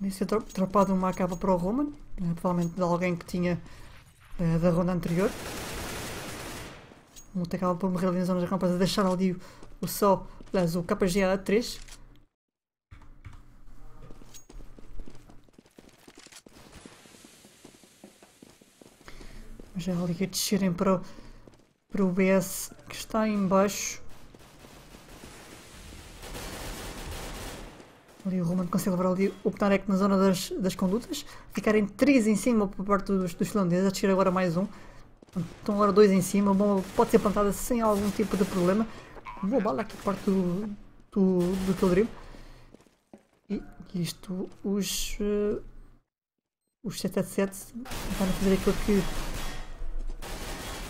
Disse ter dropado uma capa para o Roman, provavelmente de alguém que tinha eh, da ronda anterior. O acaba por morrer ali na zona das rampas a deixar ali o, o só, aliás, o KGA a 3. Já ali a descerem para o, para o BS que está em baixo. Ali o Roman consegue levar ali o Pnarek na zona das, das condutas. Ficarem 3 em cima por parte dos, dos finlandeses. A descer agora mais um. Estão agora dois em cima. A bomba pode ser plantada sem algum tipo de problema. Boa bala aqui por parte do, do, do Kildrim. E isto, os, uh, os 777 vão fazer aquilo que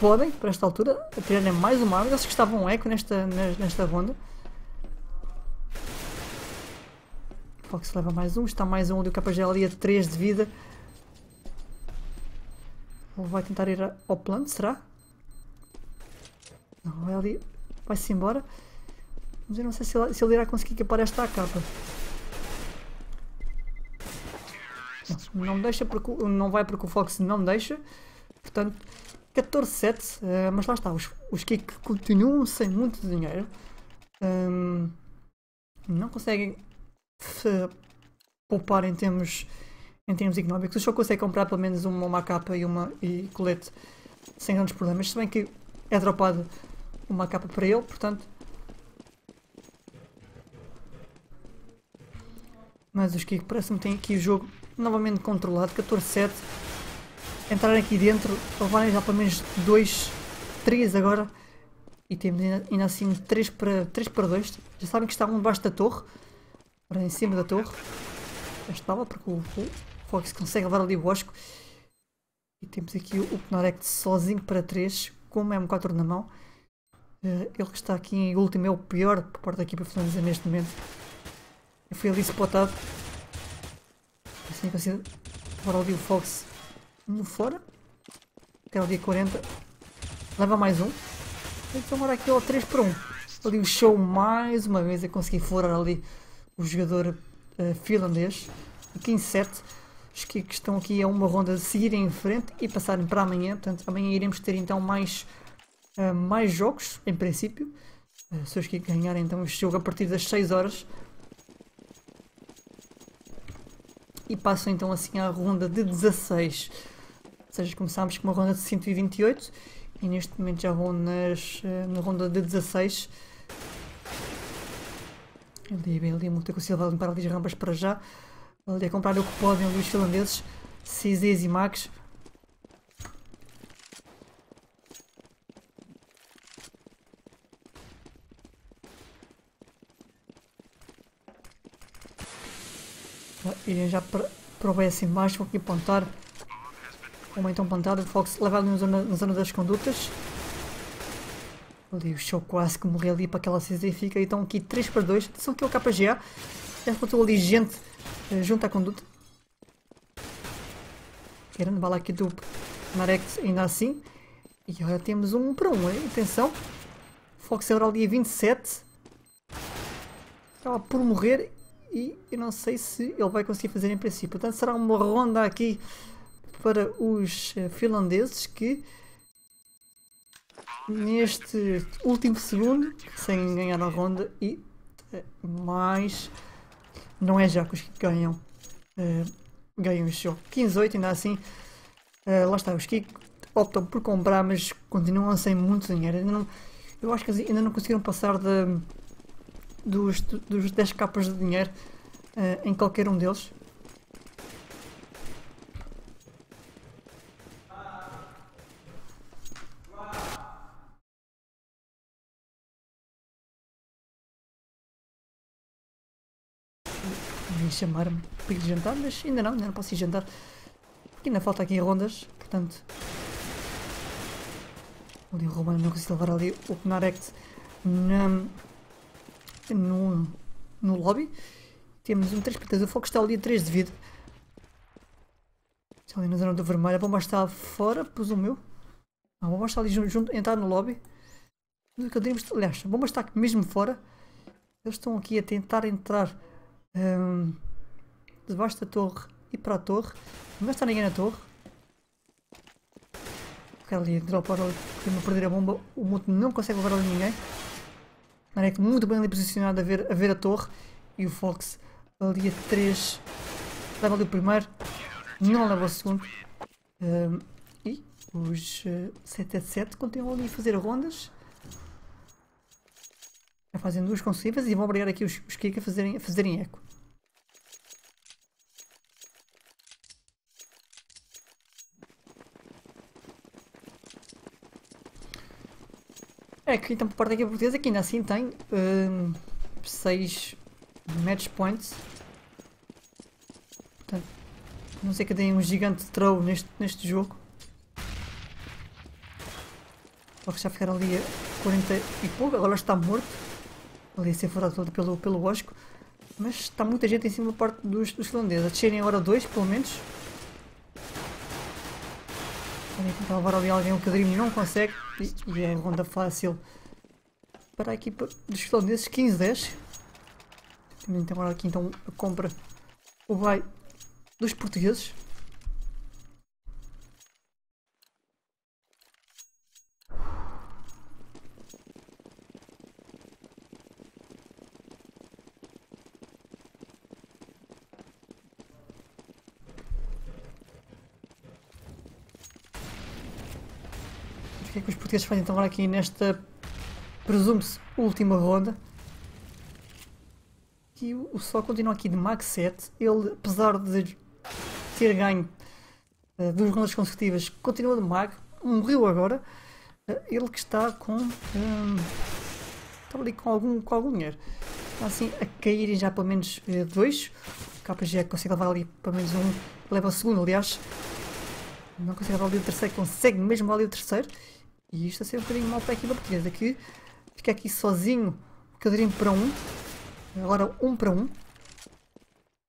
podem, para esta altura, tirarem mais uma arma. Eles que estavam um eco nesta, nesta ronda. Fox leva mais um, está mais um ali o Capagel ali a 3 de vida. Ele vai tentar ir ao plano, será? Não, ali vai-se embora. Mas eu não sei se ele, se ele irá conseguir capar esta capa. Não, não deixa porque não vai porque o Fox não deixa. Portanto, 14-7. Uh, eh, mas lá está, os, os Kik continuam sem muito dinheiro. Um, não conseguem poupar em termos, em termos económicos. Só consegue comprar pelo menos uma, uma capa e, uma, e colete sem grandes problemas. Se bem que é dropado uma capa para ele, portanto. Mas os Kik parece-me tem aqui o jogo novamente controlado, 14-7. Entrarem aqui dentro, levarem já pelo menos 2, 3 agora. E temos ainda, ainda assim 3 para, 3 para 2. Já sabem que estavam debaixo da torre. Agora em cima da torre. Já estava porque o, o Fox consegue levar ali o bosco. E temos aqui o, o Pnorect sozinho para 3 com o M4 na mão. Uh, ele que está aqui em último é o pior por parte da equipa finlandesa neste momento. Eu fui ali spotado. Assim consigo levar ali o Fox no fora. Quero ali 40. Leva mais um. Então agora aqui ao 3 para 1. Ali o show mais uma vez a conseguir furar ali o jogador uh, finlandês. Aqui em 7. Os que estão aqui a uma ronda de seguirem em frente e passarem para amanhã. Portanto, amanhã iremos ter então mais, uh, mais jogos, em princípio. Uh, se os que ganharem então este jogo a partir das 6 horas. E passam então assim à ronda de 16. Ou seja, começámos com uma ronda de 128 e neste momento já vão nas, na ronda de 16. Ali, bem ali, muito Silva a limpar ali as rampas para já. Ali a comprar o que podem ali os finlandeses. CZs e Max. Irem já o em baixo, vou aqui apontar. Uma então plantada, Fox leva ali na zona, na zona das condutas. Ali o show quase que morreu ali para aquela CZ fica então aqui 3 para 2. Atenção é o KGA. Já faltou ali gente uh, junto à conduta. Grande bala aqui do Marex ainda assim. E agora temos um para um, hein? atenção. Fox agora ali a 27. Acaba por morrer e eu não sei se ele vai conseguir fazer em princípio. Portanto será uma ronda aqui para os uh, finlandeses que neste último segundo, sem ganhar a ronda e eh, mais não é já que os que ganham uh, ganham este jogo. 15-8 ainda assim uh, lá está, os que optam por comprar mas continuam sem muito dinheiro. Ainda não, eu acho que ainda não conseguiram passar de, dos, dos 10 capas de dinheiro uh, em qualquer um deles. Chamar-me para ir jantar, mas ainda não, ainda não posso ir jantar. Ainda falta aqui rondas, portanto. Ali o Romano não consigo levar ali o Pnarect na, no, no lobby. Temos um 3 pintas, o foco está ali a 3 de vida. Está ali na zona do vermelho, a bomba está fora, pus o meu. A bomba está ali junto, junto entrar no lobby. Aliás, a bomba está mesmo fora. Eles estão aqui a tentar entrar um, debaixo da torre e para a torre. Não está ninguém na torre. Quero ali dropar ali, porque perder a bomba. O Muto não consegue levar ali ninguém. Marek muito bem ali posicionado a ver a, ver a torre. E o Fox ali a 3. Leva ali o primeiro. Não leva o segundo. Um, e os uh, 777 continuam ali a fazer rondas. Já fazem duas consecutivas e vão obrigar aqui os, os Kik a fazerem, a fazerem eco. É que então por parte da equipa portuguesa que ainda assim tem 6 um, match points. Portanto, não sei que tem um gigante throw neste, neste jogo. Só que já ficaram ali a 40 e pouco, agora está morto. Ali a ser furado todo pelo, pelo Bosco. Mas está muita gente em cima da parte dos, dos finlandeses. A descerem agora dois, pelo menos. Podem tentar levar ali alguém, o Cadrinho não consegue. E, é ronda fácil para a equipa dos finlandeses, 15-10. Temos agora aqui então a compra, o vai dos portugueses. Portugueses fazem então agora aqui nesta, presume-se, última ronda? E o Sol continua aqui de Max 7. Ele, apesar de ter ganho uh, duas rondas consecutivas, continua de Mag. Morreu agora. Uh, ele que está com. Um, está ali com algum, com algum dinheiro. Está assim a caírem já pelo menos uh, dois. O KPG consegue levar ali pelo menos um. Leva o segundo, aliás. Não consegue levar ali o terceiro, consegue mesmo ali o terceiro. E isto a ser um bocadinho mal para a equipa portuguesa. Aqui fica aqui sozinho, bocadinho para um. Agora um para um.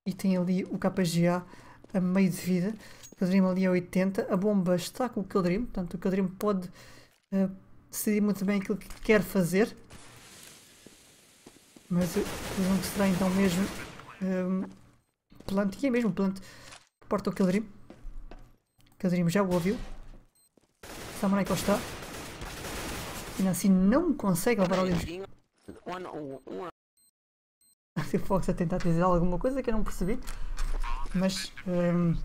E tem ali o KGA a meio de vida. O Kildream ali a 80. A bomba está com o Kildream. Portanto, o Kildream pode uh, decidir muito bem aquilo que quer fazer. Mas o que será então mesmo um, plant. E é mesmo plant. Porta o Kildream. Kildream já o ouviu. Samurai que está. Ainda assim não consegue levar ali. o Fox a tentar dizer alguma coisa que eu não percebi. Mas um,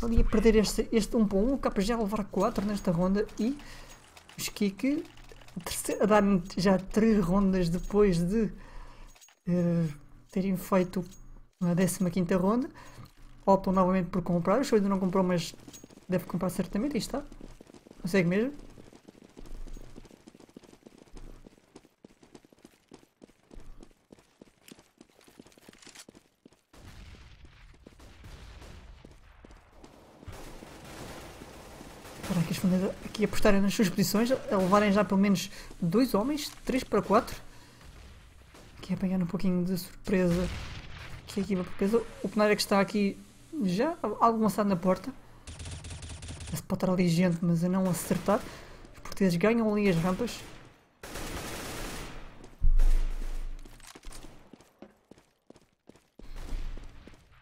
ali a perder este, este 1 para 1, o KG a levar 4 nesta ronda e os Kiki a dar já 3 rondas depois de uh, terem feito a 15 ronda. Optam novamente por comprar. O show ainda não comprou, mas deve comprar certamente. Aí está. Consegue mesmo. Para aqui, apostarem nas suas posições, a levarem já pelo menos dois homens, 3 para 4. Aqui apanhar um pouquinho de surpresa que a equipa portuguesa. O Peneira que está aqui já algo lançado na porta. Se pode estar ali gente, mas a não acertar. Os portugueses ganham ali as rampas.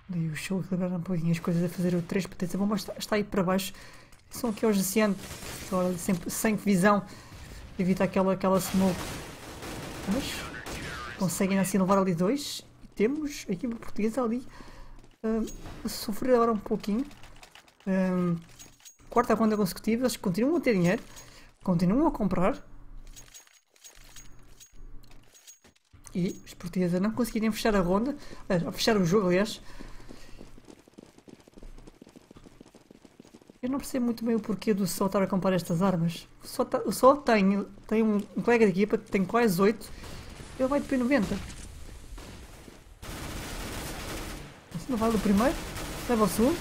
Daí o show equilibrar um pouquinho as coisas a fazer o 3 potência. A bomba está, está aí para baixo. São aqui aos oceanos, agora sem, sem visão, evita aquela, aquela smoke. Mas conseguem assim levar ali dois. E temos a equipa portuguesa ali uh, a sofrer agora um pouquinho. Uh, quarta ronda consecutiva, eles continuam a ter dinheiro, continuam a comprar. E os portugueses não conseguiriam fechar a ronda, a fechar o jogo, aliás, Eu não percebo muito bem o porquê do Sol estar a comprar estas armas. O Sol, tá, tem, tem um, um, colega de equipa que tem quase 8. Ele vai de P90. Assim não vale o primeiro. Leva o segundo.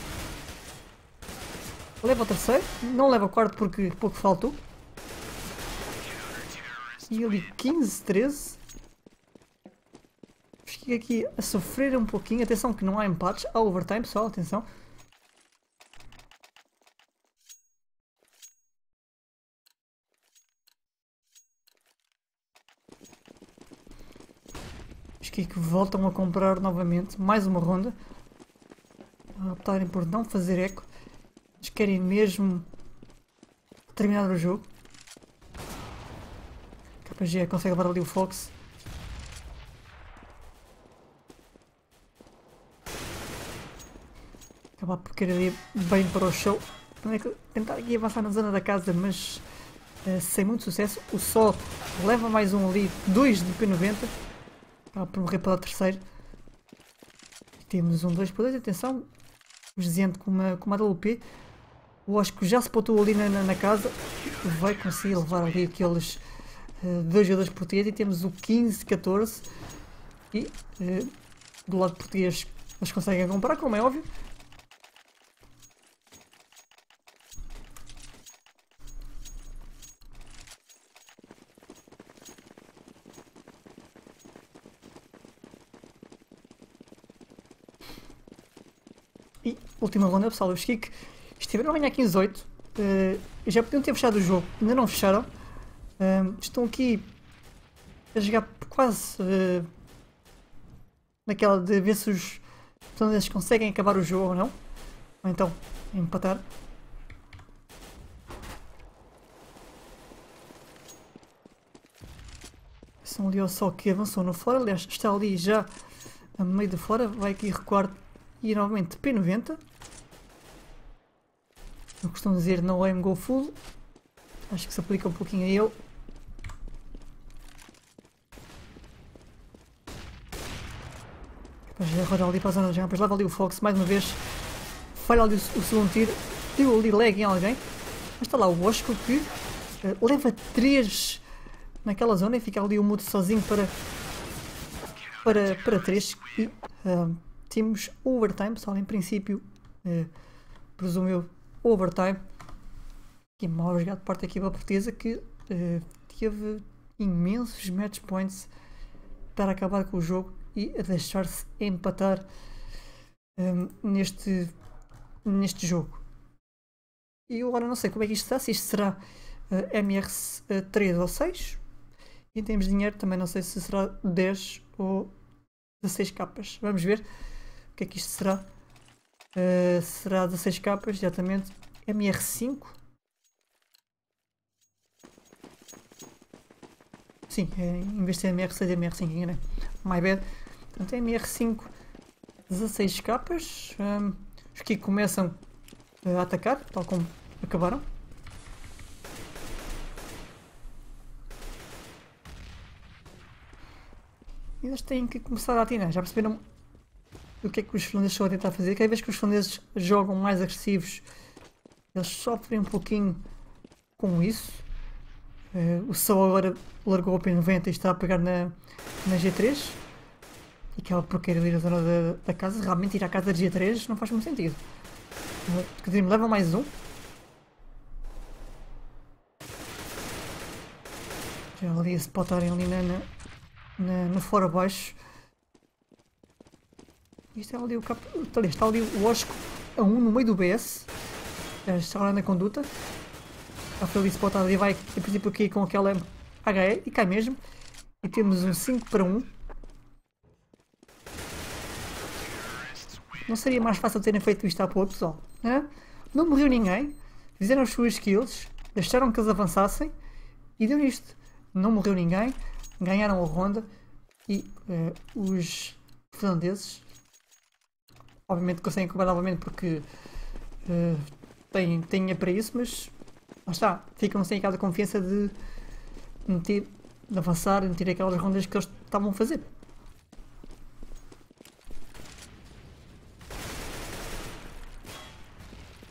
Leva o terceiro. Não leva o quarto porque pouco faltou. E ali 15, 13. Fiquei aqui a sofrer um pouquinho. Atenção que não há empates. Há overtime, pessoal. Atenção. Que voltam a comprar novamente mais uma ronda. A optarem por não fazer eco. Eles querem mesmo terminar o jogo. KPG consegue levar ali o Fox. Acabar por querer ir bem para o show. Tentar aqui avançar na zona da casa, mas uh, sem muito sucesso. O Sol leva mais um ali, dois de P90. Acaba por morrer pela terceira. Temos um 2 por 2, atenção. O Zente com uma, com uma WP. O Osco já se botou ali na, na, na, casa. Vai conseguir levar ali aqueles uh, dois jogadores portugueses. E temos o 15-14. E uh, do lado português eles conseguem comprar, como é óbvio. E última ronda, pessoal, os Kik estiveram a ganhar 15-8. Uh, já podiam ter fechado o jogo, ainda não fecharam. Uh, estão aqui a jogar quase uh, naquela de ver se os eles conseguem acabar o jogo ou não. Ou então empatar. São ali só que avançou no fora, aliás está ali já a meio de fora, vai aqui recuar e novamente P90. Eu costumo dizer no aim go full. Acho que se aplica um pouquinho a ele. Já roda ali para a zona de rampas, leva ali o Fox mais uma vez. Falha ali o, o segundo tiro. Deu ali lag em alguém. Mas está lá o Osco que uh, leva 3 naquela zona e fica ali o mudo sozinho para para, para 3 e uh, temos overtime, pessoal, em princípio, eh, presumo eu, overtime. E mal jogado parte da equipa portuguesa que eh, teve imensos match points para acabar com o jogo e deixar-se empatar um, neste, neste jogo. E eu agora não sei como é que isto está, se isto será uh, MRS uh, 3 ou 6. E em termos de dinheiro também não sei se será 10 ou 16 capas. Vamos ver que é que isto será? Uh, será 16 capas, exatamente. MR5. Sim, é, em vez de ser MR6 é MR5, enganei. My bad. Portanto, é MR5, 16 capas. Um, os que começam a atacar, tal como acabaram. Eles têm que começar a atinar. Já perceberam o que é que os finlandeses estão a tentar fazer. Cada vez que os finlandeses jogam mais agressivos, eles sofrem um pouquinho com isso. Uh, o Sol agora largou o P90 e está a pegar na, na G3. E aquela porqueira ali na zona da, da, casa. Realmente ir à casa de G3 não faz muito sentido. Porque Dream leva mais um. Já ali a spotarem ali na, na, na, no fora baixo. Isto é ali o cap... Está ali o Osco a 1 no meio do BS. Está lá na conduta. A Feliz spotado ali vai a princípio aqui com aquela HE e cai mesmo. E temos um 5 para 1. Não seria mais fácil terem feito isto há pouco, pessoal? Não, não morreu ninguém. Fizeram as suas kills. Deixaram que eles avançassem. E deu nisto. Não morreu ninguém. Ganharam a ronda. E uh, os finlandeses Obviamente conseguem cobrar novamente porque uh, têm, têm para isso, mas lá está, ficam sem aquela confiança de meter, de avançar, de meter aquelas rondas que eles estavam a fazer.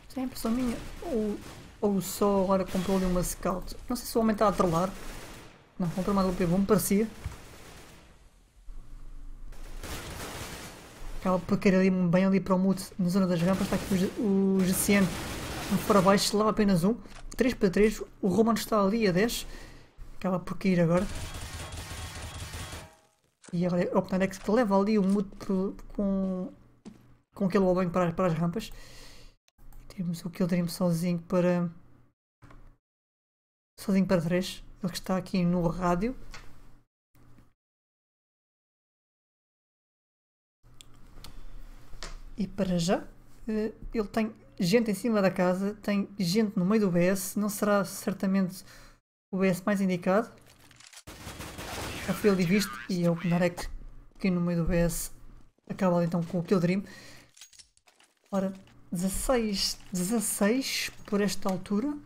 Sem é impressão minha, ou, ou só agora comprou ali uma scout. Não sei se o homem está a trollar. Não, comprou uma LP, me parecia. Aquela porcaria ali, bem ali para o mute, na zona das rampas, está aqui o, o GCN para baixo, leva apenas um. 3 para 3, o Roman está ali a 10. Acaba por cair agora. E agora é o Optanex que leva ali o mute com, com aquele wallbang para, para as rampas. Temos o Kill sozinho para. sozinho para 3. Ele que está aqui no rádio. E para já, eh, ele tem gente em cima da casa, tem gente no meio do BS, não será certamente o BS mais indicado. Já foi ali visto e é o Narek que no meio do BS acaba então com o Kill Dream. Ora, 16, 16 por esta altura.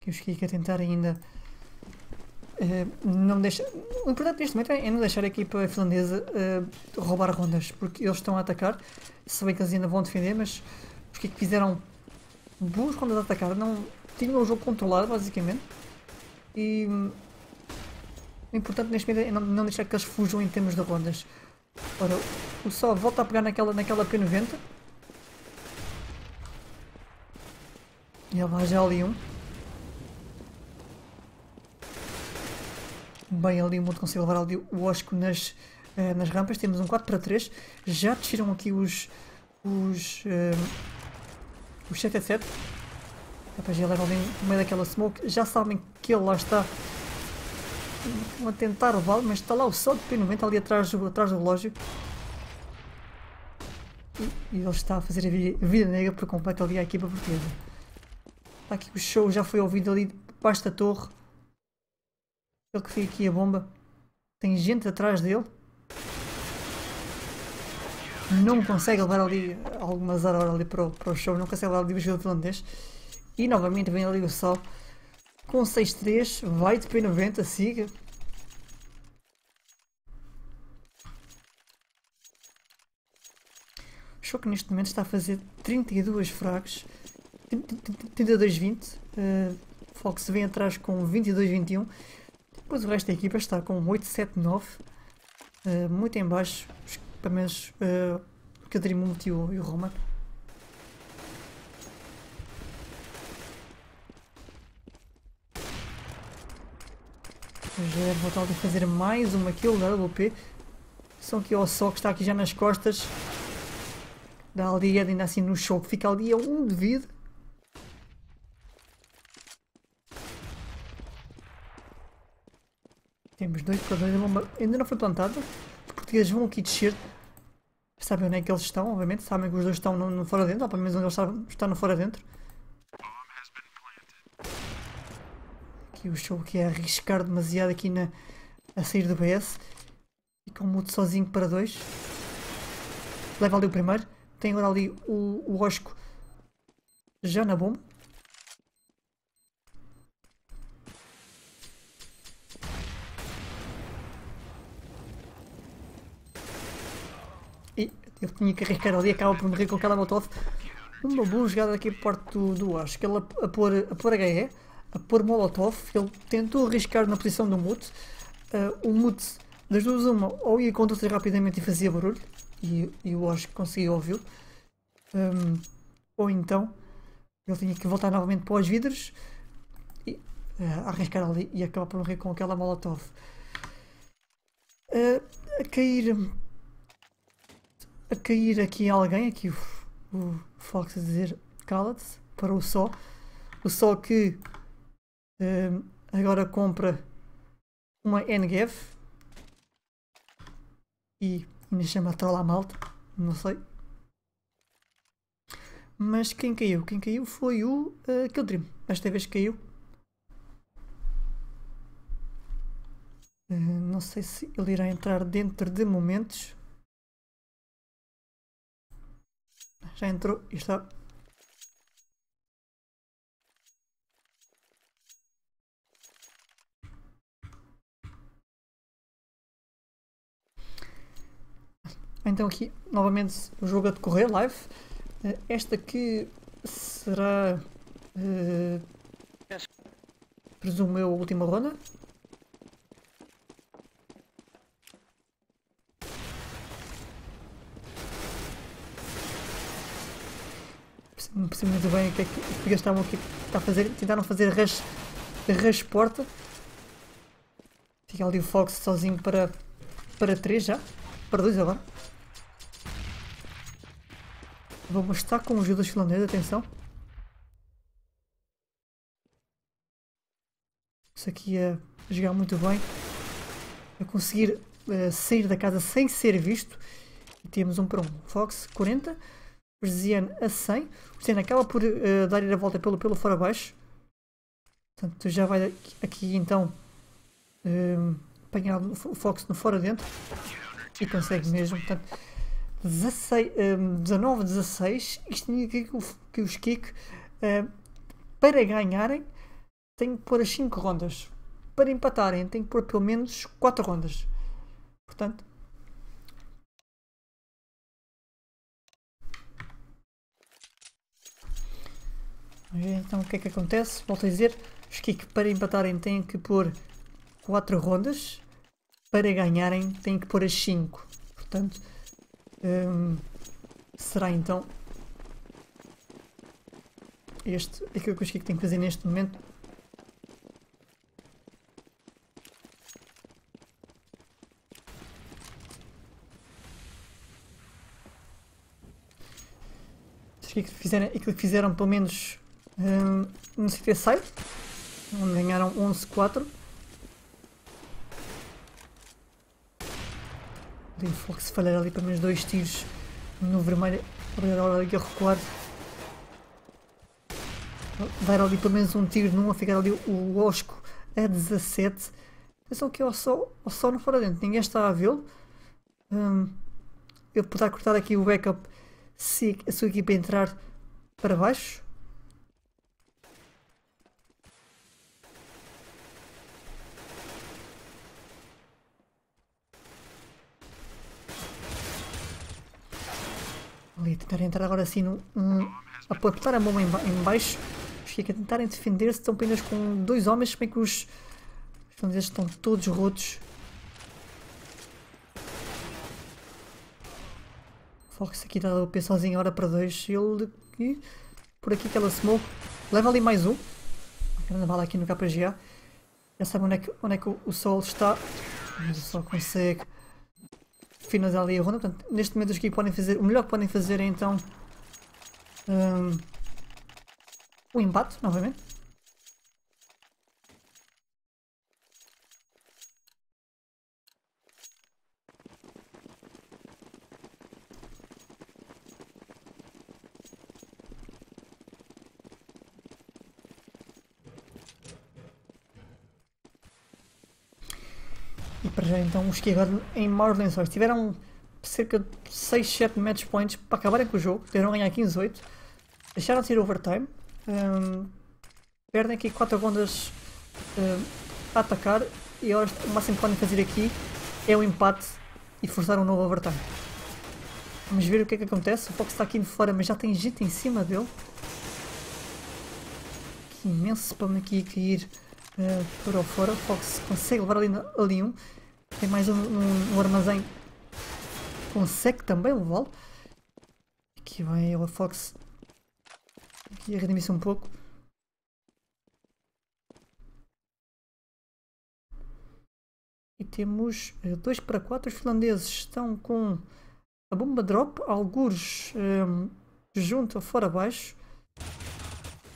Que eu cheguei a tentar ainda não deixar. O importante neste momento é, é não deixar a equipa finlandesa uh, roubar rondas, porque eles estão a atacar. Se bem que eles ainda vão defender, mas os que fizeram boas rondas a atacar, não tinham o jogo controlado basicamente. E o importante neste momento é não, não deixar que eles fujam em termos de rondas. Ora, o Sol volta a pegar naquela, naquela P90. E ele vai já ali um. Bem ali o mundo consegue levar ali o Osco nas, uh, nas rampas. Temos um 4 para 3. Já desceram aqui os. os. Uh, os 7 a 7. Depois já levam ali no meio daquela smoke. Já sabem que ele lá está Estão a tentar levá-lo, mas está lá o sol de P90 ali atrás, atrás do relógio. E, e, ele está a fazer a vida, a vida negra por completo ali à equipa portuguesa. Está aqui o show, já foi ouvido ali debaixo da torre. Ele que fica aqui a bomba. Tem gente atrás dele. Não consegue levar ali algumas horas ali para o, para o show, não consegue levar ali o jogo finlandês. E novamente vem ali o sol com 6-3, vai de P90, siga. O Choque neste momento está a fazer 32 fragos, 32-20. Uh, Fox vem atrás com 22-21. Depois o resto da equipa está com 8-7-9. Uh, muito em baixo, pelo menos uh, o Cadrimult e o, e o Roma. Já vou estar a fazer mais uma kill da WP. Só que o Sol que está aqui já nas costas. Dá ali ainda assim no choque. Fica ali a um de vida. Temos dois jogadores. A bomba ainda não foi plantada. Os portugueses vão aqui descer. Sabem onde é que eles estão, obviamente. Sabem que os dois estão no, no fora dentro. Ou pelo menos onde eles estão, no fora dentro. aqui o show que é arriscar demasiado aqui na, a sair do BS. E com o mudo sozinho para dois. Leva ali o primeiro. Tem agora ali o, o Osco já na bomba. E ele tinha que arriscar ali, acaba por morrer com aquela molotov. Uma boa jogada aqui por parte do, do Osco. Ele a, a, pôr, a pôr HE a pôr Molotov. Ele tentou arriscar na posição do Mute. Uh, o Mute, das duas, uma, ou ia contra rapidamente e fazia barulho, e, e eu acho que conseguia ouvi-lo, um, ou então ele tinha que voltar novamente para os vidros e uh, arriscar ali e acabar por morrer com aquela Molotov. Uh, a cair. A cair aqui alguém, aqui o, o Fox a dizer cala-te para o Só. O Só que Uh, agora compra uma NGF e ainda chama Trolla Malta, não sei. Mas quem caiu? Quem caiu foi o uh, Kildrim. Esta vez caiu. Uh, não sei se ele irá entrar dentro de momentos. Já entrou e está Então aqui, novamente, o jogo a decorrer, live. Uh, esta aqui será, uh, presumo eu, a última ronda. Muito bem o que é que os estavam aqui a fazer. Tentaram fazer rush, rush porta. Fica ali o Fox sozinho para, para 3 já. Para 2 agora. Vamos estar com os judas finlandeses, atenção. Isso aqui a jogar muito bem. A conseguir uh, sair da casa sem ser visto. E temos um para um. Fox 40. Zian a 100. O Zian acaba por uh, dar a volta pelo, pelo fora baixo. Portanto, já vai aqui então um, apanhar o Fox no fora dentro. E consegue mesmo. Portanto, 16, um, 19, 16. Isto significa que, os Kik, uh, para ganharem, têm que pôr as 5 rondas. Para empatarem, têm que pôr pelo menos 4 rondas. Portanto, Então o que é que acontece? Volto a dizer, os Kik para empatarem têm que pôr 4 rondas, para ganharem têm que pôr as 5. Portanto, um, será então este aquilo que os Kik têm que fazer neste momento. Os aquilo que fizeram pelo menos um, no CT Side, onde ganharam 11-4. Ali o Fox falhar ali para menos dois tiros no vermelho, para a hora de recuar. Dar ali pelo menos um tiro num, a ficar ali o Osco a 17. Atenção que é só, o sol não fora dentro, ninguém está a vê-lo. Um, ele poderá cortar aqui o backup se a sua equipa entrar para baixo. Ali, tentar entrar agora assim no. Um, a apontar a mão em, em baixo. Os que tentarem defender-se estão apenas com dois homens, bem que os. Os estão todos rotos. Fox aqui dá o P sozinho, hora para dois. Ele. Por aqui aquela smoke. Leva ali mais um. Uma grande bala aqui no KPGA. Já sabe onde é que, onde é que o, o sol está. Mas só consegue finalizar ali a ronda. Portanto, neste momento os que podem fazer, o melhor que podem fazer é então um, o empate novamente. Então os que agora em maiores lençóis tiveram cerca de 6, 7 match points para acabarem com o jogo, deram ganhar 15-8, deixaram de ir overtime, um, perdem aqui 4 rondas um, a atacar e agora o máximo que podem fazer aqui é o empate e forçar um novo overtime. Vamos ver o que é que acontece, o Fox está aqui de fora mas já tem gente em cima dele. Que imenso spam aqui a cair uh, para fora, o Fox consegue levar ali, ali um. Tem mais um, um, um armazém. Consegue também levá-lo. Aqui vai o Fox. Aqui a redimir-se um pouco. E temos 2 eh, para 4. Os finlandeses estão com a bomba drop. Algures um, junto a fora abaixo.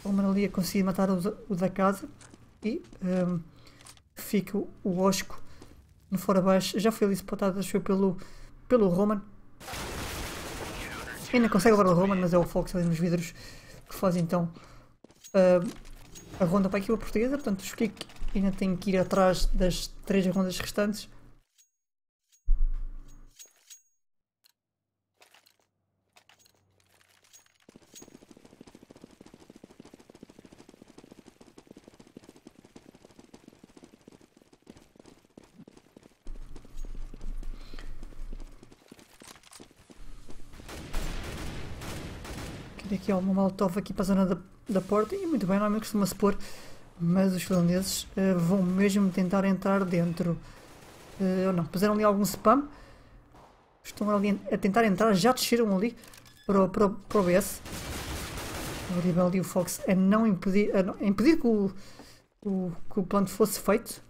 O ali a conseguir matar o, o da casa. E um, fica o, o Osco no fora baixo. Já foi ali spotado, acho pelo, pelo Roman. Ainda consegue agora o Roman, mas é o Fox ali nos vidros que faz então uh, a ronda para a equipa portuguesa. Portanto, os que ainda têm que ir atrás das três rondas restantes. Aqui ó, uma molotov aqui para a zona da, da porta e muito bem, normalmente costuma-se pôr, mas os finlandeses uh, vão mesmo tentar entrar dentro. Uh, não, puseram ali algum spam, estão ali a tentar entrar, já desceram ali para para para o BS. O Rebel e o Fox a não impedir, a não, a impedir que, o, o, que o plano fosse feito.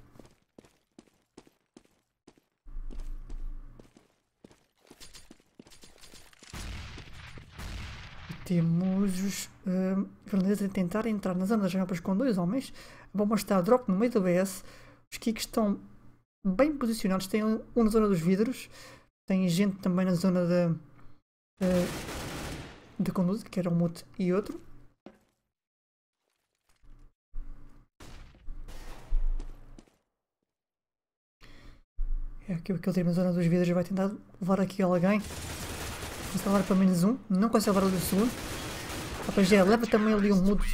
Temos os uh, irlandeses a tentar entrar na zona das rampas com dois homens. A bomba está a drop no meio do BS. Os kicks estão bem posicionados. Tem um na zona dos vidros. Tem gente também na zona da uh, de conduta, que era um mute e outro. É aqui que ele tem na zona dos vidros vai tentar levar aqui alguém. Levar para menos um. Não consegue levar ali o segundo. Rapaz, já leva também ali um mudo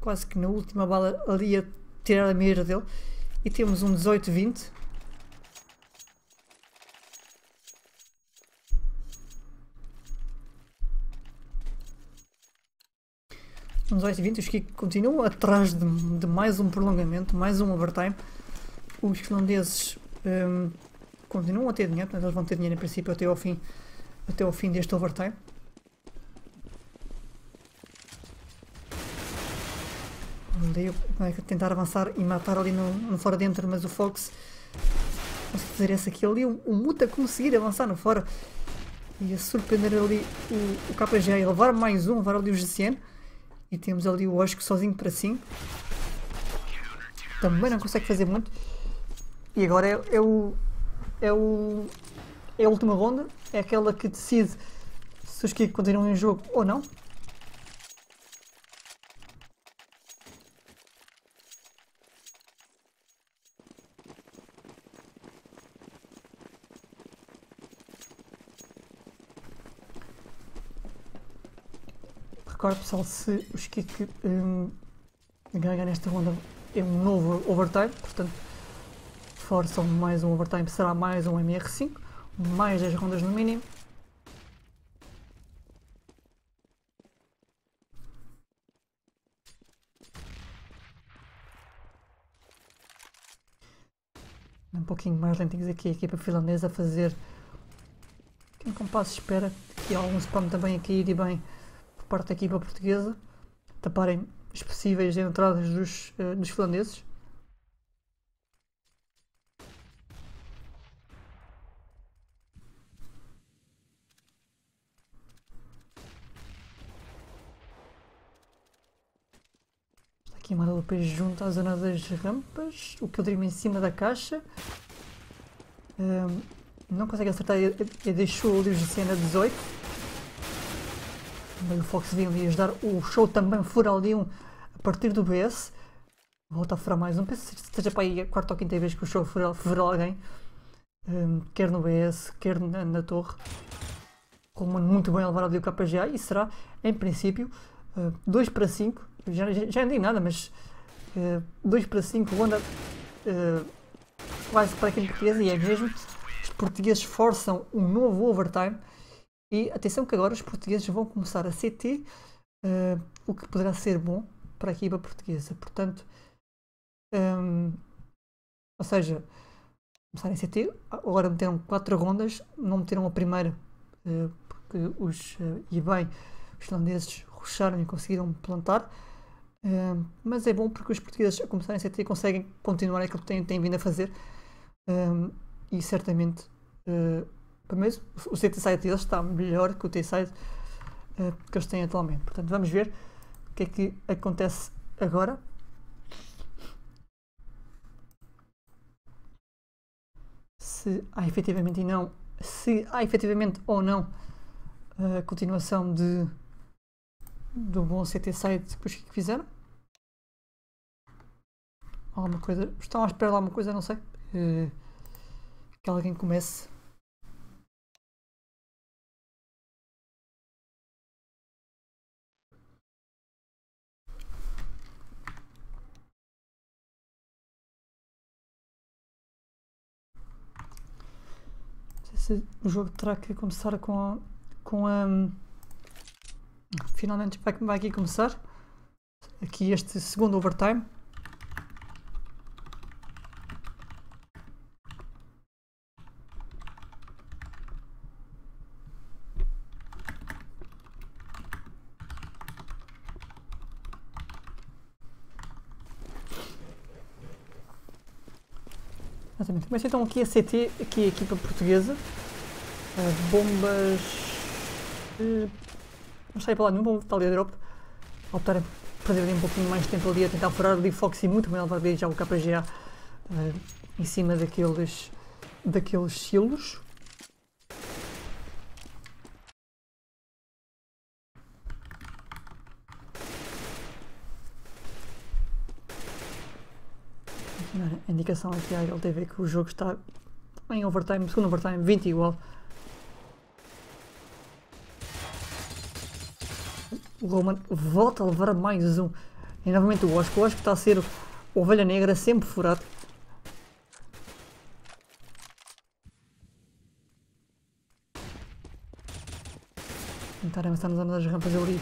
quase que na última bala ali a tirar a mira dele. E temos um 18-20. Um 18-20, os que continuam atrás de, de, mais um prolongamento, mais um overtime. Os finlandeses um, continuam a ter dinheiro, portanto eles vão ter dinheiro em princípio até ao fim, até ao fim deste overtime. Ali vai tentar avançar e matar ali no, no fora dentro, mas o Fox consegue fazer essa aqui ali, o, o Muta conseguir avançar no fora e a surpreender ali o, o KPG e levar mais um, levar ali o GCN e temos ali o Osco sozinho para cima. Também não consegue fazer muito. E agora é, é o é o é a última ronda, é aquela que decide se os Kiko continuam em jogo ou não. Recordo pessoal, se os Kik um, ganhar nesta ronda é um novo overtime, portanto forçam mais um overtime, será mais um MR5, mais 10 rondas no mínimo. Um pouquinho mais lentinhos aqui a equipa finlandesa a fazer um compasso de espera e algum spam também a cair e bem por parte da equipa portuguesa. Taparem as possíveis entradas dos, uh, dos finlandeses Depois junto à zona das rampas. O que eu diria em cima da caixa. Um, não consegue acertar e deixou ali o a 18. o Fox veio ali ajudar. O show também fura ali um a partir do BS. Volta a furar mais um. Penso que seja para aí a quarta ou quinta vez que o show fura, fura alguém. Um, quer no BS, quer na, na torre. Como muito bem a levar ali o KPGA. E será, em princípio, 2 uh, para 5 já, já não digo nada, mas 2 uh, para 5 ronda uh, quase para quem portuguesa e é mesmo. Os portugueses forçam um novo overtime e atenção que agora os portugueses vão começar a CT, uh, o que poderá ser bom para a equipa portuguesa. Portanto, um, ou seja, começarem a CT, agora meteram 4 rondas, não meteram a primeira, uh, porque os, uh, e bem, os finlandeses rusharam e conseguiram plantar mas é bom porque os portugueses a começarem a CT conseguem continuar aquilo que têm, têm vindo a fazer um, e certamente uh, pelo menos o CT site deles está melhor que o T site uh, que eles têm atualmente. Portanto, vamos ver o que é que acontece agora. Se há efetivamente e não, se há efetivamente ou não a continuação de do bom CT site depois que fizeram. Alguma coisa. Estão à espera de alguma coisa, não sei. Uh, que alguém comece. Não sei se o jogo terá que começar com a, com a Finalmente vai, vai aqui começar. Aqui este segundo overtime. Exatamente. Começa então aqui a CT, aqui a equipa portuguesa. Uh, bombas. Uh, não sai para lá nenhum, vou voltar ali a drop. Optar a perder um pouquinho mais de tempo ali a tentar furar ali Foxy muito bem, levar ali já o KGA uh, em cima daqueles, daqueles silos. A indicação aqui à LTV que o jogo está em overtime, segundo overtime, 20 igual. O Roman volta a levar mais um. E novamente o Oscar. O Oscar está a ser ovelha negra, sempre furado. Tentar avançar nas das rampas ali.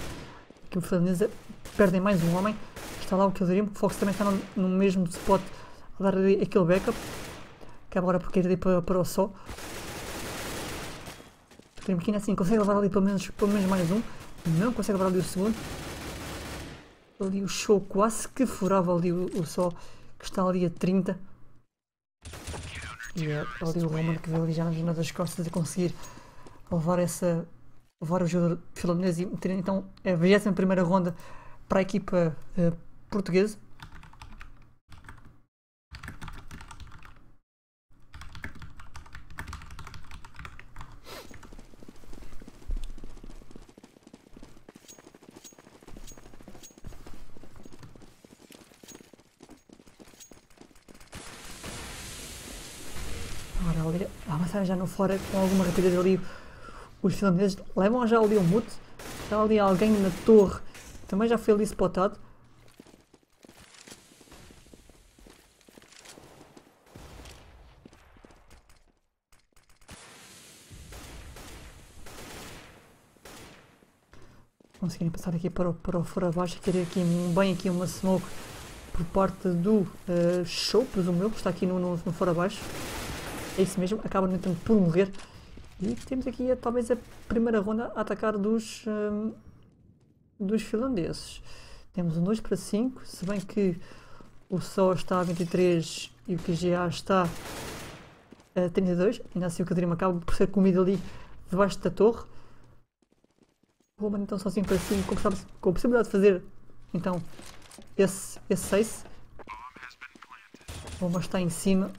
Aqui o Fernandes perdem mais um homem. Está lá o que eu diria. O Fox também está no, no mesmo spot a dar ali aquele backup. Que agora por cair ali para, para o. Tem um assim, consegue levar ali pelo menos, pelo menos mais um. Não consegue levar ali o segundo. Ali o show quase que furava ali o, o sol que está ali a 30. E é ali o Roman que veio ali já na zona das costas a conseguir levar essa. levar o jogador finlandês e meter então a 21 ronda para a equipa uh, portuguesa. Agora ali, avançar já no fora com alguma rapidez ali. Os finlandeses levam já ali o mute. Está ali alguém na torre. Também já foi ali spotado. conseguirem passar aqui para o, para o fora abaixo, querer aqui bem aqui uma smoke por parte do uh, show, presumo eu, que está aqui no, no, no fora abaixo. É isso mesmo, acaba no entanto por morrer. E temos aqui a, talvez a primeira ronda a atacar dos, um, dos finlandeses. Temos um 2 para 5, se bem que o Sol está a 23 e o QGA está a 32. Ainda assim o Catarina acaba por ser comido ali debaixo da torre. Roman então sozinho para 5 com, a possibilidade de fazer então esse, esse 6. O Roman está em cima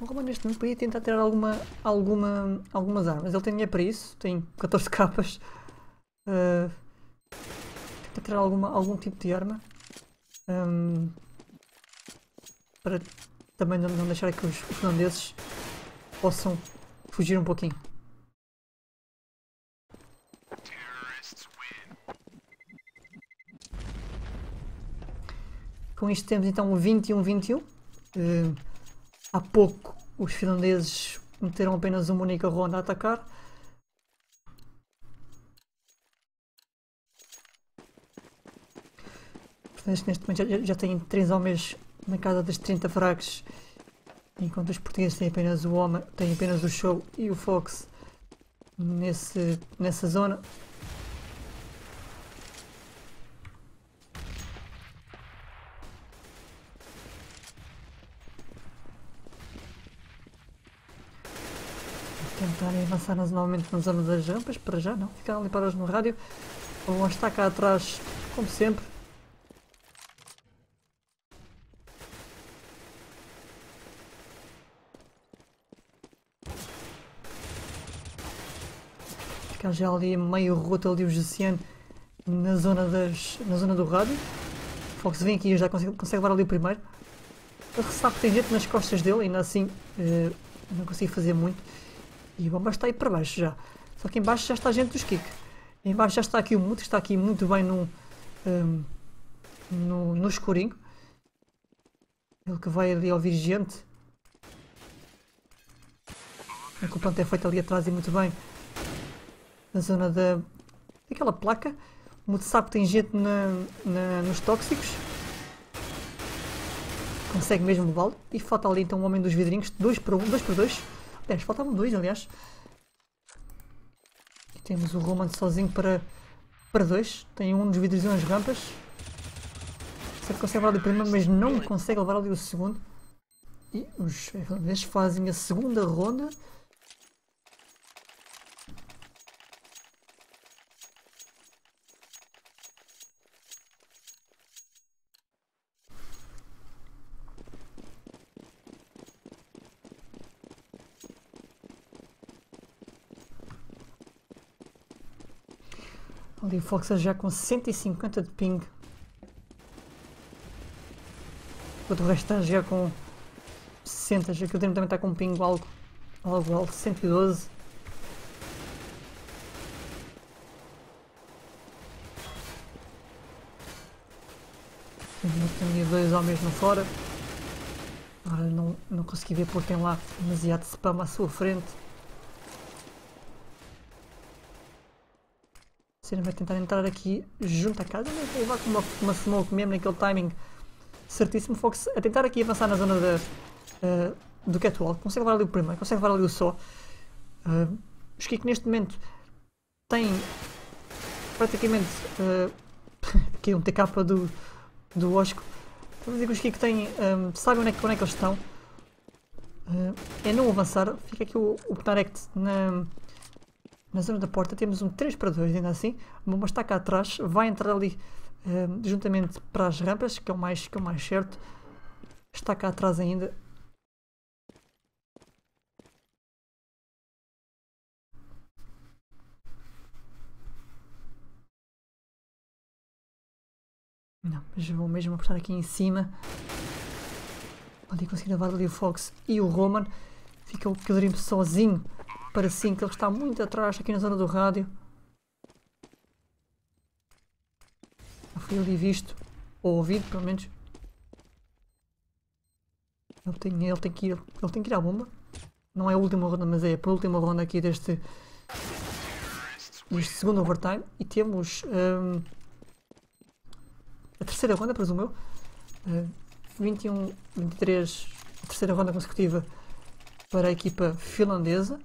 O Roman neste momento podia tentar ter alguma, alguma, algumas armas. Ele tem dinheiro para isso, tem 14 capas. Uh, tenta ter alguma, algum tipo de arma. Um, para também não, não deixar que os finlandeses possam fugir um pouquinho. Com isto temos então o 21-21. Uh, Há pouco os finlandeses meteram apenas uma única ronda a atacar. Portanto, neste momento já, já têm 3 homens na casa das 30 fracos, enquanto os portugueses têm apenas o homem, têm apenas o show e o Fox nesse, nessa zona. Tentarem avançar novamente na zona das rampas, para já não, ficaram ali parados no rádio, vão estar cá atrás, como sempre. Ficar já ali meio rota ali o Jussiano na zona, das, na zona do rádio. Fox vem aqui e já consegue, consegue levar ali o primeiro. Sabe que tem gente nas costas dele, ainda assim uh, não consigo fazer muito. E a bomba está aí para baixo já. Só que em baixo já está a gente dos kick. Em baixo já está aqui o mute, está aqui muito bem no, um, no, no escurinho. Ele que vai ali ouvir gente. O planto é feito ali atrás e muito bem. Na zona da... Aquela placa. O mute sabe que tem gente na, na, nos tóxicos. Consegue mesmo levá-lo. E falta ali então o homem dos vidrinhos. 2 para 1, um, 2 para 2. Aliás, faltavam dois, aliás. Temos o Roman sozinho para, para dois. Tem um nos vidros e umas rampas. Consegue, consegue levar ali o primeiro, mas não consegue levar ali o segundo. E os finlandeses fazem a segunda ronda. Ali o Fox já com 150 de ping. Enquanto o resto está já com 60. Já que o Dream também está com um ping algo, algo alto, 112. Tenho dois homens no fora. Agora não, não consegui ver porque tem lá demasiado spam à sua frente. Cena vai tentar entrar aqui junto à casa, mas levar com uma, uma smoke mesmo naquele timing certíssimo. Fox a tentar aqui avançar na zona da, uh, do catwalk. Consegue levar ali o primeiro, consegue levar ali o só. Uh, os Kik neste momento tem praticamente uh, aqui um TK do, do Osco. Vamos dizer que os Kik têm, um, sabem onde é, onde é que eles estão. Uh, é não avançar. Fica aqui o, o na na zona da porta temos um 3 para 2, ainda assim. Bomba está cá atrás, vai entrar ali uh, juntamente para as rampas, que é o mais, que é o mais certo. Está cá atrás ainda. Não, mas vou mesmo apostar aqui em cima. Ali conseguir levar ali o Fox e o Roman. Fica o Killerim sozinho para 5, ele está muito atrás aqui na zona do rádio. Já fui ali visto, ou ouvido pelo menos. Ele tem, ele tem, que, ir, ele tem que ir à bomba. Não é a última ronda, mas é a última ronda aqui deste, deste segundo overtime. E temos um, a terceira ronda, presumo eu. Uh, 21, 23, a terceira ronda consecutiva para a equipa finlandesa.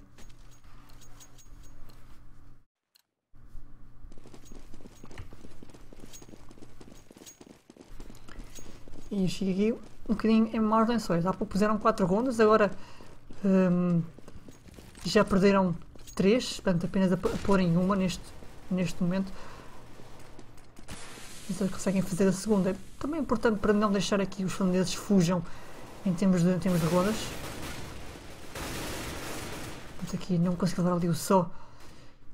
E chega aqui um bocadinho em maus lençóis. Há pouco puseram 4 rondas, agora hum, já perderam 3, portanto apenas a, a pôr em uma neste, neste momento. Eles conseguem fazer a segunda. É também importante para não deixar aqui os finlandeses fujam em termos de, em termos de rondas. Aqui não consigo levar ali o só,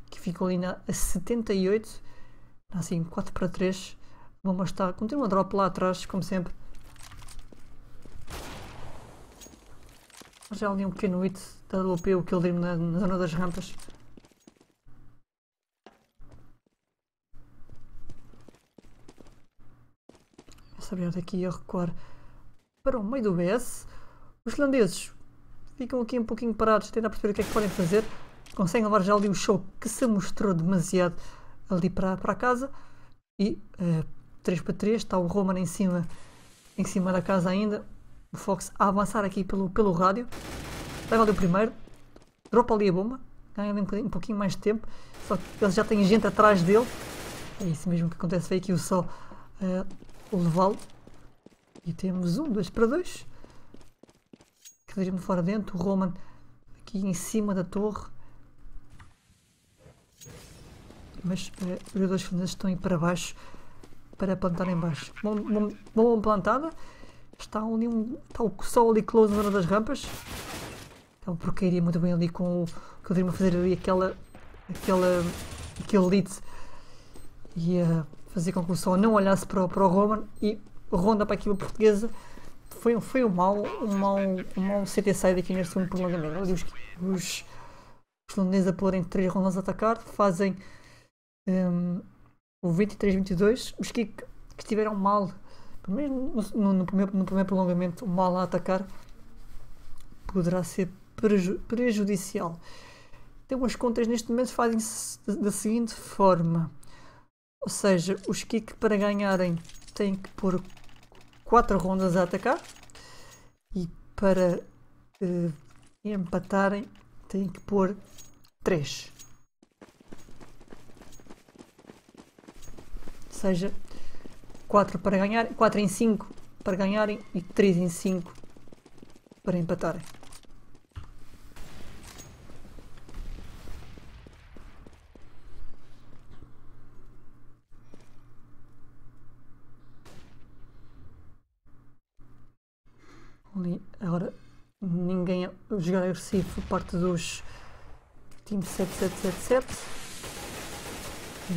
que ficou ali na, a 78. Assim, 4 para 3. Vamos estar, continua a drop lá atrás, como sempre. Já ali um pequeno hit da WP, o deu na, na zona das rampas. Essa aberta aqui a recuar para o meio do BS. Os finlandeses ficam aqui um pouquinho parados, tentar perceber o que é que podem fazer. Conseguem levar já ali o show que se mostrou demasiado ali para, para casa. E uh, 3 para 3, está o Roman em cima, em cima da casa ainda o Fox a avançar aqui pelo, pelo rádio. Leva ali o primeiro. Dropa ali a bomba. Ganha ali um, um pouquinho mais de tempo. Só que eles já têm gente atrás dele. É isso mesmo que acontece. Veio aqui o sol uh, levá-lo. E temos um, dois para dois. Cadeirimo fora dentro. O Roman aqui em cima da torre. Mas uh, os jogadores finlandeses estão aí para baixo para plantar em baixo. Bomba, bomba plantada. Está ali um. Está o sol ali close na zona das rampas. Então porcaria muito bem ali com o. Que eu a fazer ali aquela. aquela. aquele lead. Ia fazer com que o sol não olhasse para, para o Roman e ronda para a equipa portuguesa. Foi, foi um mau, um mau, um mau CT side aqui neste segundo prolongamento. Os, os, os finlandeses a porem 3 rondas a atacar, fazem um, o 23-22. Os que, que estiveram mal mesmo no, no, primeiro, no primeiro prolongamento, mal a atacar poderá ser preju, prejudicial. Então as contas neste momento fazem-se da seguinte forma. Ou seja, os kick para ganharem têm que pôr 4 rondas a atacar e para uh, empatarem têm que pôr 3. Ou seja, 4 para ganhar, 4 em 5 para ganharem e 3 em 5 para empatarem. Agora ninguém a jogar agressivo por parte dos time 7777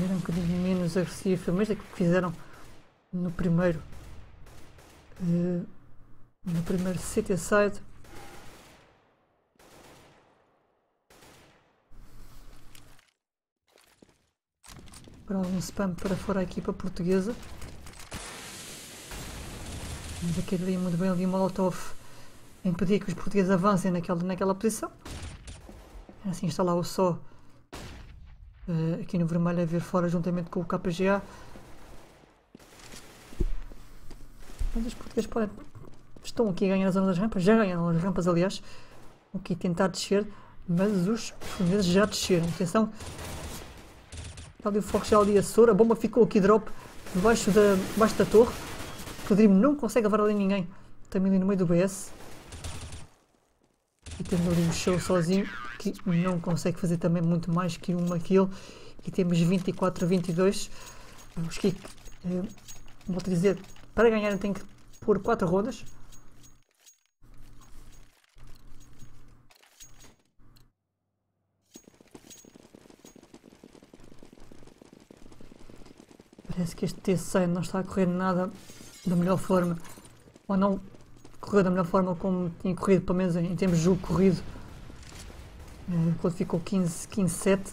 era um bocadinho menos agressivo mas daquilo que fizeram no primeiro uh, no primeiro City Side para algum spam para fora a equipa portuguesa. Mas aquele ali muito bem ali Molotov impedir que os portugueses avancem naquela, naquela posição. Assim está lá o só uh, aqui no vermelho a ver fora juntamente com o KGA mas os portugueses podem, estão aqui a ganhar a zona das rampas, já ganharam as rampas aliás, estão aqui tentar descer, mas os portugueses já desceram, atenção, está ali o foco já ali a Sora, a bomba ficou aqui drop debaixo da, debaixo da torre, o Dream não consegue levar ali ninguém, também ali no meio do BS, e temos ali um show sozinho, que não consegue fazer também muito mais que uma kill, e temos 24 a 22, os que, eh, vou-te dizer, para ganhar tem que pôr 4 rodas. Parece que este T100 não está a correr nada da melhor forma. Ou não correu da melhor forma como tinha corrido, pelo menos em termos de jogo corrido. Quando ficou 15-7.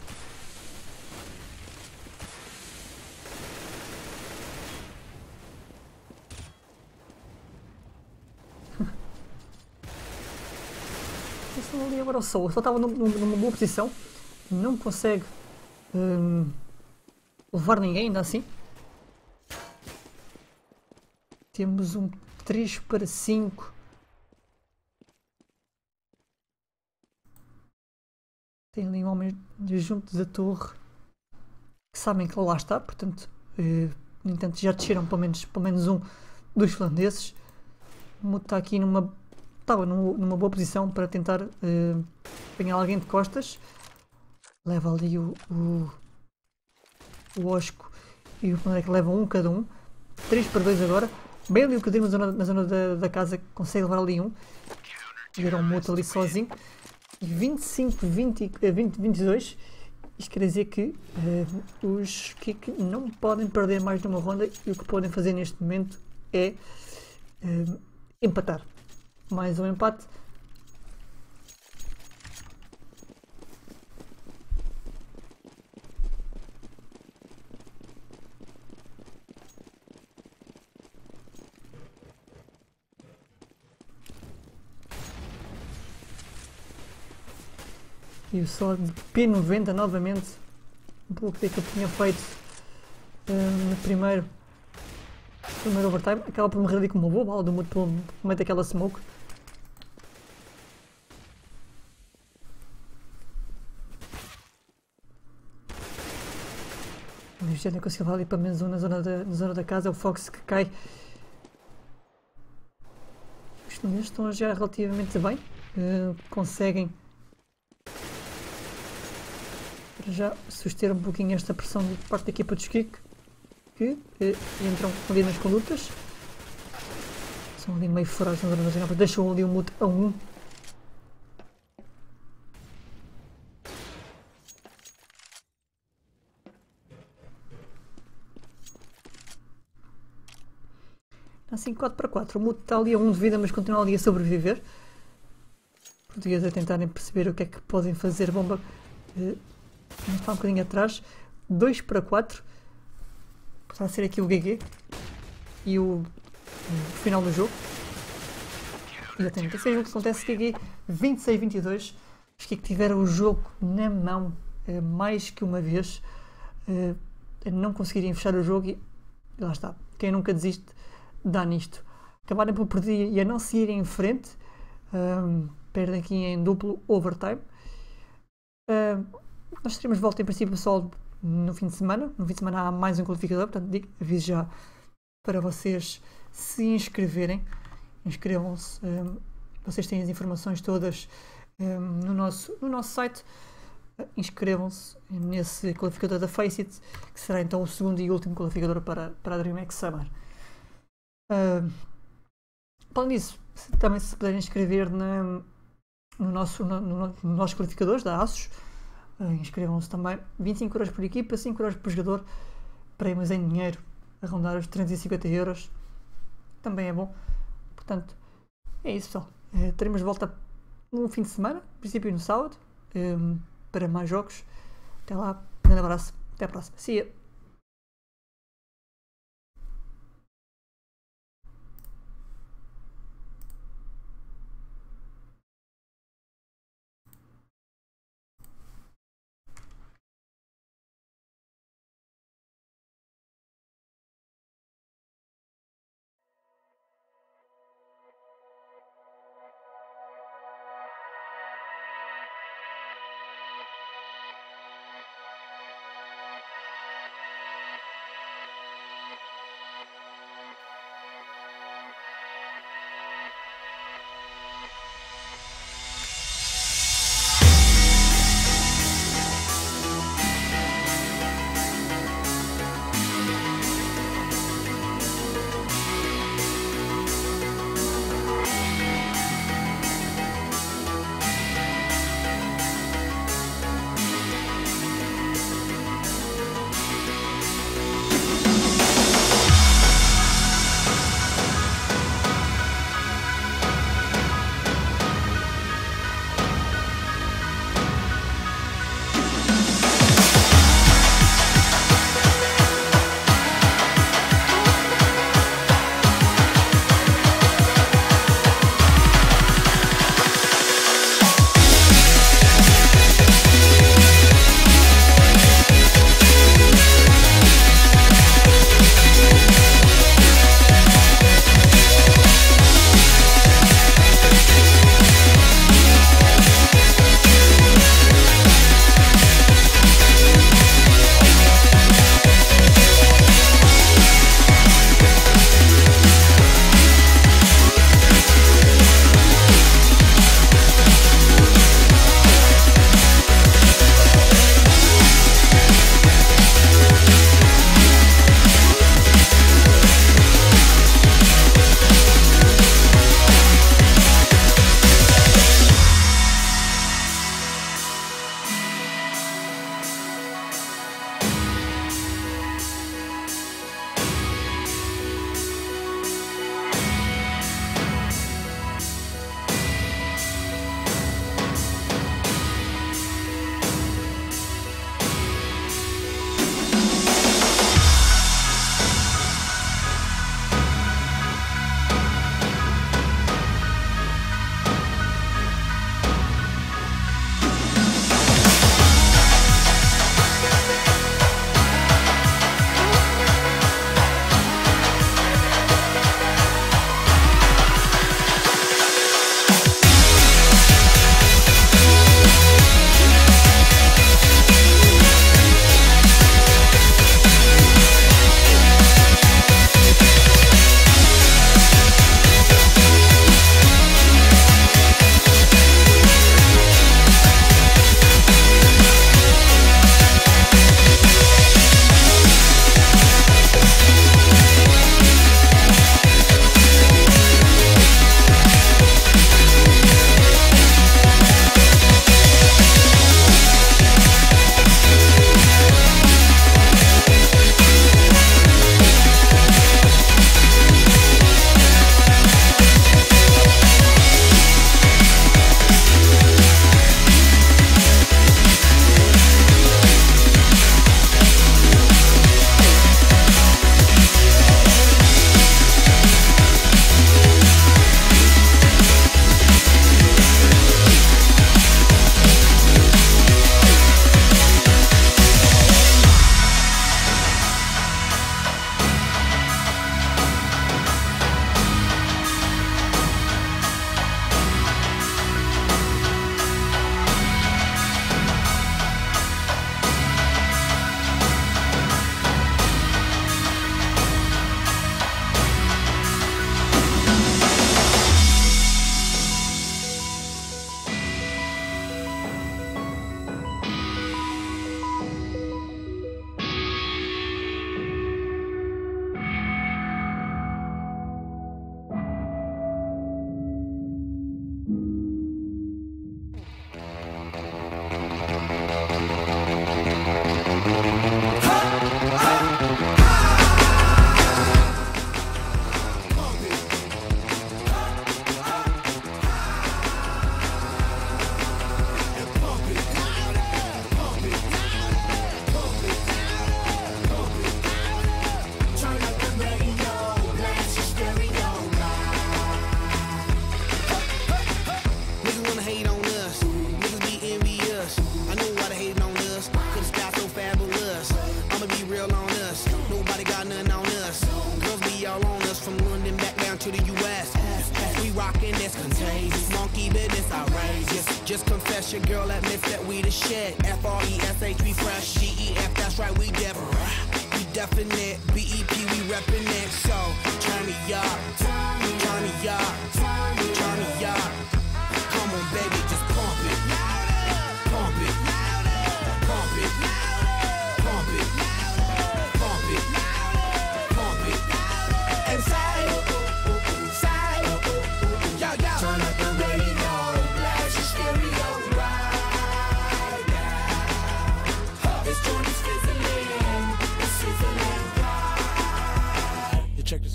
15, ali agora o Sol, só estava numa boa posição, não consegue hum, levar ninguém ainda assim. Temos um 3 para 5. Tem ali homem junto da torre que sabem que lá está, portanto, eh, no entanto, já desceram pelo menos, pelo menos um dos finlandeses. O Muto está aqui numa estava numa boa posição para tentar uh, apanhar alguém de costas. Leva ali o, o, o Osco e o Fnac levam um cada um. 3 para 2 agora. Bem ali o Cadinho na zona, na zona da, da, casa consegue levar ali um. Viram um moto ali sozinho. 25, 20, 20, 22. Isto quer dizer que uh, os Kik não podem perder mais numa ronda e o que podem fazer neste momento é uh, empatar mais um empate. E o só de P90 novamente, um pouco que eu tinha feito uh, no primeiro, primeiro overtime, acaba por morrer ali com uma boa bala do mundo, mete aquela smoke. O já nem conseguiu ali para menos um na zona da, na zona da casa, é o Fox que cai. Os chineses estão jogar relativamente bem, uh, conseguem já suster um pouquinho esta pressão de parte da equipa dos Kik que uh, entram ali nas condutas. São ali meio furados na zona janela, deixam ali um mute a 1. Um. Assim 4 para 4. O Muto está ali a 1 de vida, mas continua ali a sobreviver. Portugueses a tentarem perceber o que é que podem fazer. Bomba uh, está um bocadinho atrás. 2 para 4. Está a ser aqui o GG. E o, o final do jogo. Exatamente. Esse é o que acontece. GG 26-22. Os que tiveram o jogo na mão uh, mais que uma vez. Uh, não conseguirem fechar o jogo e lá está. Quem nunca desiste dá nisto. Acabarem por perder e a não seguirem em frente, um, perdem aqui em duplo overtime. Um, nós teremos volta em princípio só no fim de semana. No fim de semana há mais um qualificador, portanto aviso já para vocês se inscreverem. Inscrevam-se. Um, vocês têm as informações todas no, nosso, no nosso site. Inscrevam-se nesse qualificador da Faceit, que será então o segundo e último qualificador para, para a DreamHack Summer. Uh, além disso, também se puderem inscrever na, no, nosso, no, no, nos nossos qualificadores da ASUS, uh, inscrevam-se também. 25 euros por equipa, 5 euros por jogador, prémios em dinheiro, a rondar os 350 euros. Também é bom. Portanto, é isso, pessoal. Uh, teremos de volta no fim de semana, princípio no sábado, um, para mais jogos. Até lá, um grande abraço, até a próxima. See ya. Definite, B E P we reppin' it. So turn me up, turn me up,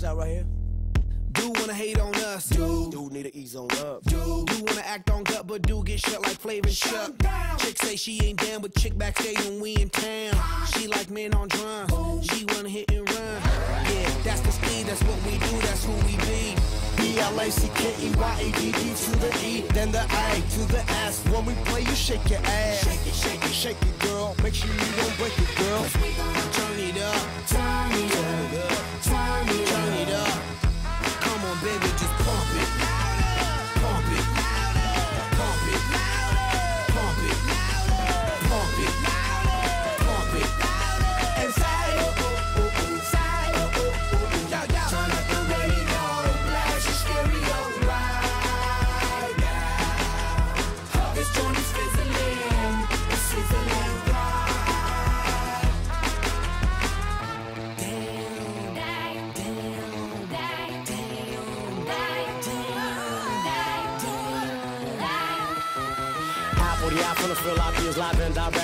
out right here. Do wanna hate on us, dude. Dude need to ease on up. Do do wanna act on gut, but do get shut like Flavor Chuck. Chick say she ain't down, but chick backstage when we in town. She like men on drum. She wanna hit and run. Yeah, that's the speed. That's what we do. That's who we be. B-L-A-C-K-E-Y-A-D-D to the E, then the A to the S. When we play, you shake your ass. Shake it, shake it, shake it, girl. Make sure you don't break it, girl. Turn it up. Turn it up.